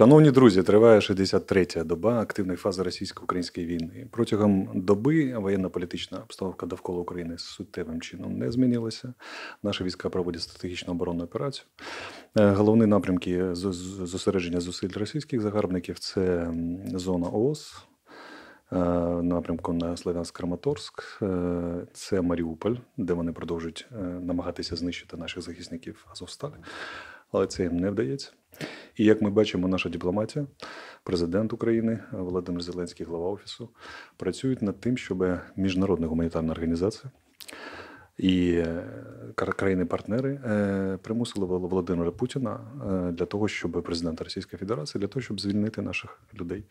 Шановні друзі, триває 63-я доба активної фази російсько-української війни. Протягом доби воєнно-політична обстановка довкола України суттєвим чином не змінилася. Наші війська проводять стратегічну оборонну операцію. Е, Головні напрямки зосередження зусиль російських загарбників це зона ООС, е, напрямку на Слов'янськ-Краматорськ, е, це Маріуполь, де вони продовжують намагатися знищити наших захисників Азовсталі, але це їм не вдається. І як ми бачимо, наша дипломатія, президент України Володимир Зеленський, глава офісу, працюють над тим, щоб міжнародна гуманітарна організація і е, країни-партнери е, примусили Володимира Путіна е, для того, щоб президента Російської Федерації, для того, щоб звільнити наших людей,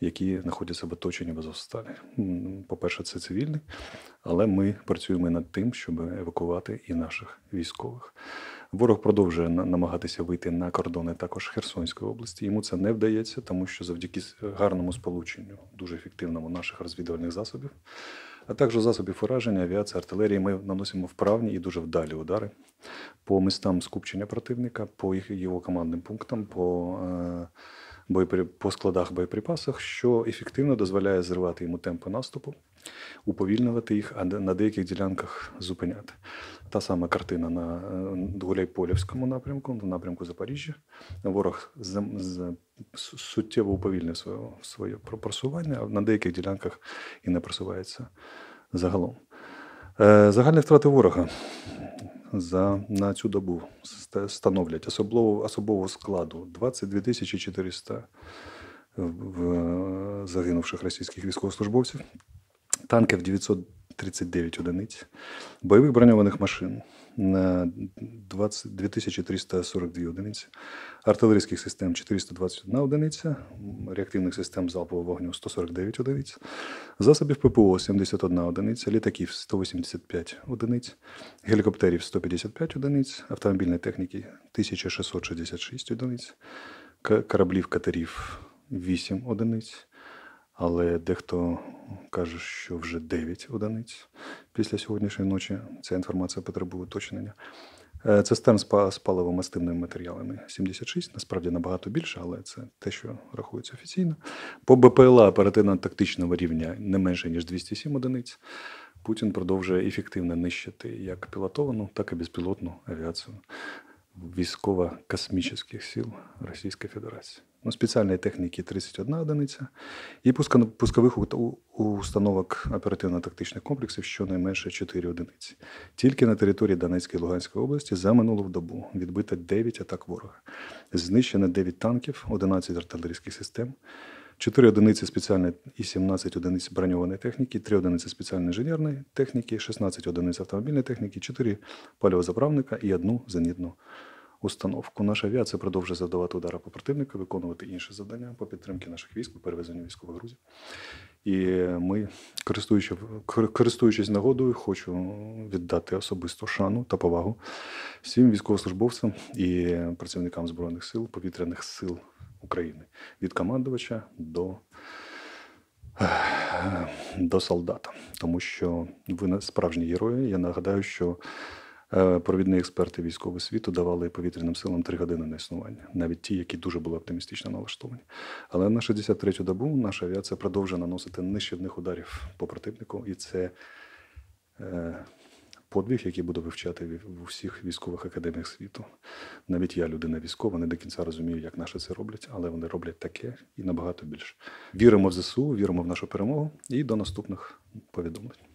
які знаходяться в оточенні в Азовсталі. По-перше, це цивільні, але ми працюємо над тим, щоб евакувати і наших військових. Ворог продовжує намагатися вийти на кордони також Херсонської області. Йому це не вдається, тому що завдяки гарному сполученню, дуже ефективному наших розвідувальних засобів, а також засобів ураження, авіації, артилерії, ми наносимо вправні і дуже вдалі удари по містам скупчення противника, по їх його командним пунктам, по, е, боєпри... по складах боєприпасах, що ефективно дозволяє зривати йому темпи наступу, уповільнювати їх, а на деяких ділянках зупиняти. Та сама картина на е, Гуляйполівському напрямку, на напрямку Запоріжжя. Ворог з, з, суттєво уповільнив своє, своє про- просування, а на деяких ділянках і не просувається загалом. Е, Загальні втрати ворога за, на цю добу становлять особливо, особового складу 22 тисячі 400 в- в- загинувших російських військовослужбовців, танків 939 одиниць, бойових броньованих машин на 20 2342 одиниці, артилерійських систем 421 одиниця, реактивних систем залпового вогню 149 одиниць, засобів ППО 71 одиниця, літаків 185 одиниць, гелікоптерів 155 одиниць, автомобільної техніки 1666 одиниць, кораблів катерів 8 одиниць, але дехто каже, що вже 9 одиниць після сьогоднішньої ночі. Ця інформація потребує уточнення. Е, Цистерн з па- з паливомастивними матеріалами 76, насправді набагато більше, але це те, що рахується офіційно. По БПЛА оперативно-тактичного рівня не менше, ніж 207 одиниць. Путін продовжує ефективно нищити як пілотовану, так і безпілотну авіацію військово-космічних сил Російської Федерації. Ну, спеціальної техніки 31 одиниця і пускових установок оперативно-тактичних комплексів щонайменше 4 одиниці. Тільки на території Донецької і Луганської області за минулу добу відбито 9 атак ворога. Знищено 9 танків, 11 артилерійських систем, 4 одиниці спеціальної і 17 одиниць броньованої техніки, 3 одиниці спеціальної інженерної техніки, 16 одиниць автомобільної техніки, 4 пальовозаправника і одну зенітну установку. Наша авіація продовжує завдавати удари по противнику, виконувати інші завдання по підтримці наших військ, по перевезенню військових грузів. І ми, користуючи, користуючись нагодою, хочу віддати особисту шану та повагу всім військовослужбовцям і працівникам Збройних сил, повітряних сил України від командувача до, до солдата. Тому що ви справжні герої. Я нагадаю, що провідні експерти військового світу давали повітряним силам три години на існування, навіть ті, які дуже були оптимістично налаштовані. Але на 63-ю добу наша авіація продовжує наносити нищівних ударів по противнику, і це е, подвиг, який буду вивчати в усіх військових академіях світу. Навіть я, людина військова, не до кінця розумію, як наші це роблять, але вони роблять таке і набагато більше. Віримо в ЗСУ, віримо в нашу перемогу і до наступних повідомлень.